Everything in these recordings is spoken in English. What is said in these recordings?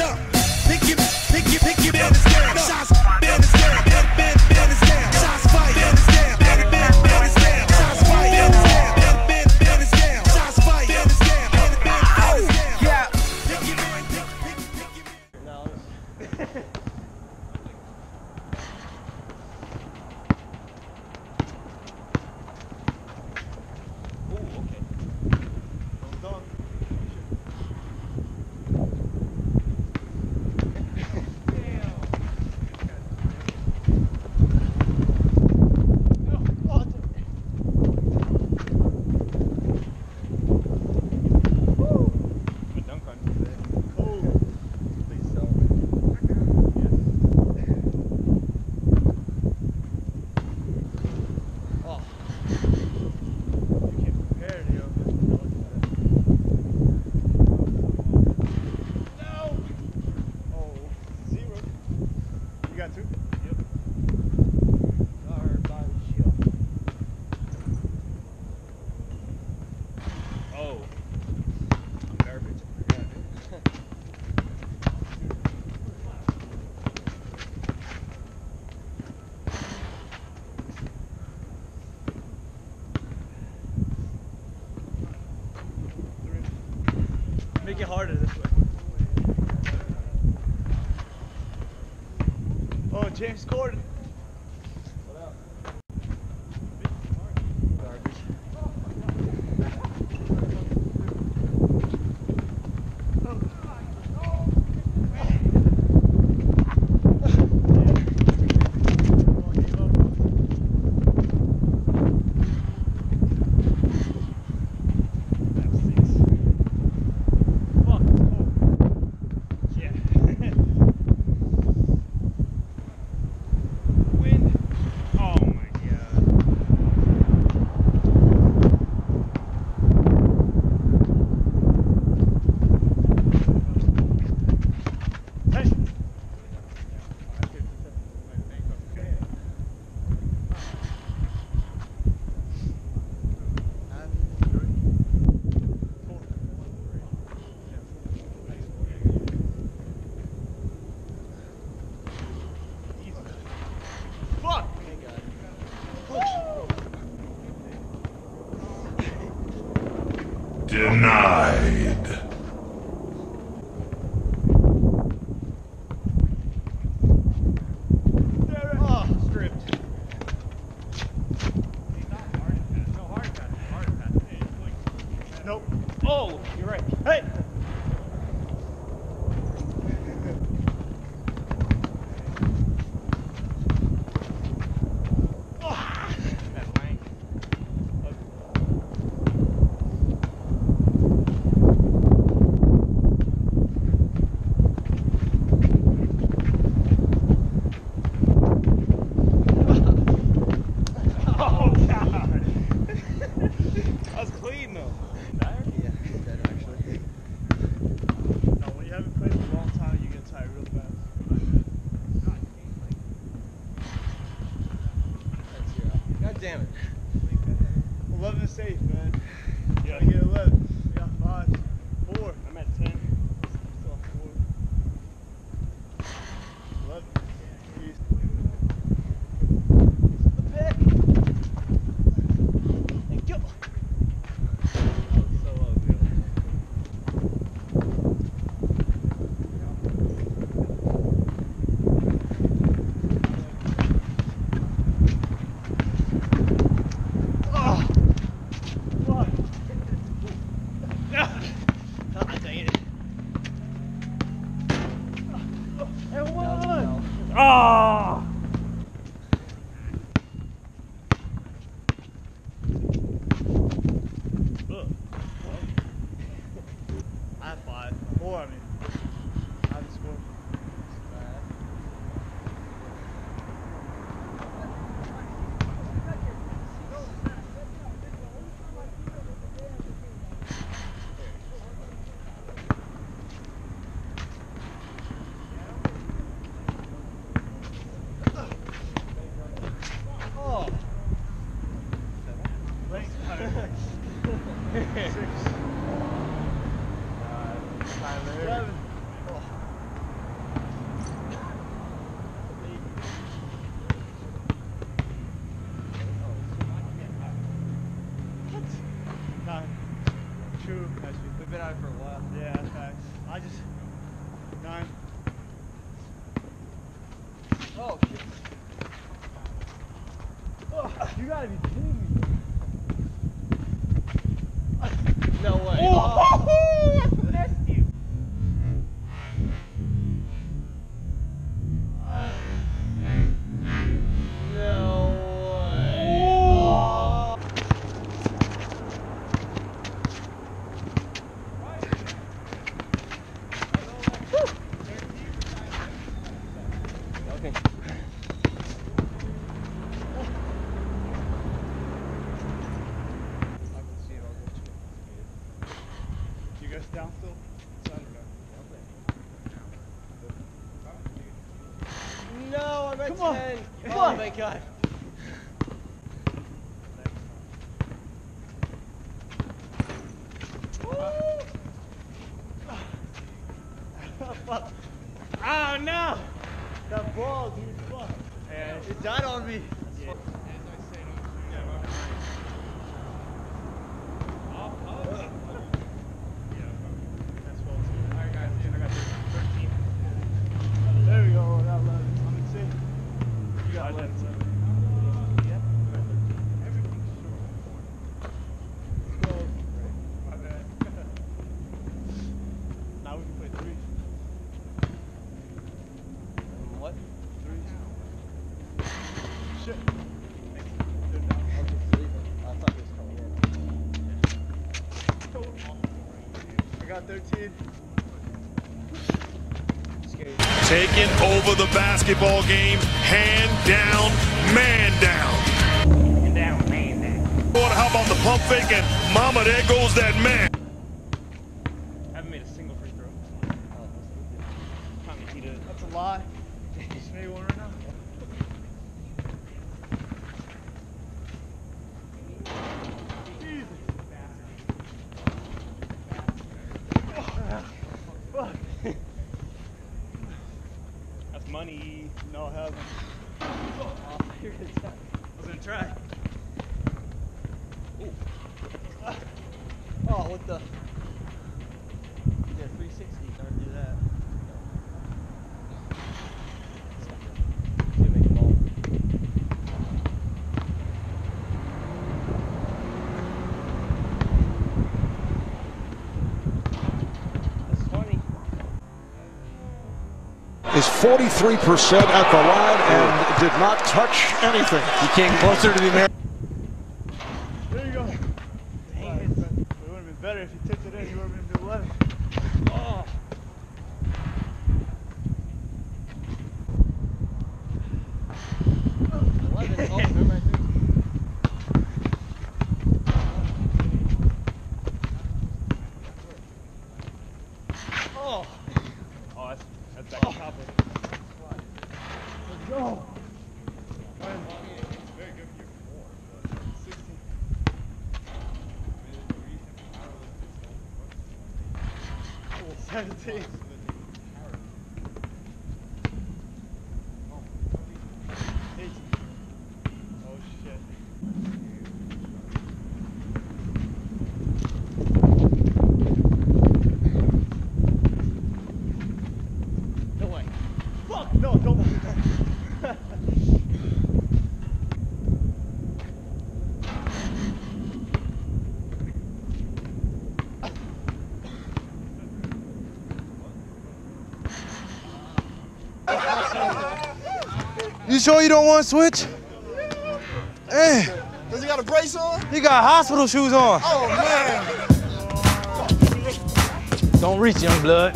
up. Fuck. Denied. Nope. Oh, you're right. Hey. fome. Come on. Come oh on. my god. Oh no! That ball, dude. Fuck. Yeah, it died on me. There Taking over the basketball game, hand down, man down. Down, man, down. How about the pump fake and mama, there goes that man. I was gonna try. Oh, what the? Yeah, 360. Don't do that. Should make a ball. That's funny. Is 43% at the line and did not touch anything. He came closer to the American. 17. You sure you don't want to switch? Hey, Does he got a brace on? he got hospital shoes on. Oh man. Don't reach, young blood.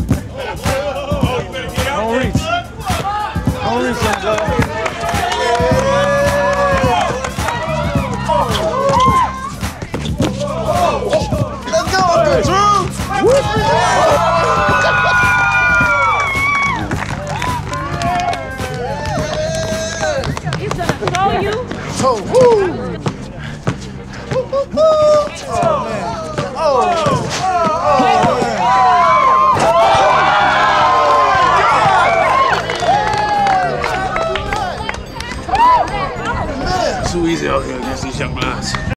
Oh, woo. Woo, woo. Oh man. Oh. Too easy out here against these young bloods.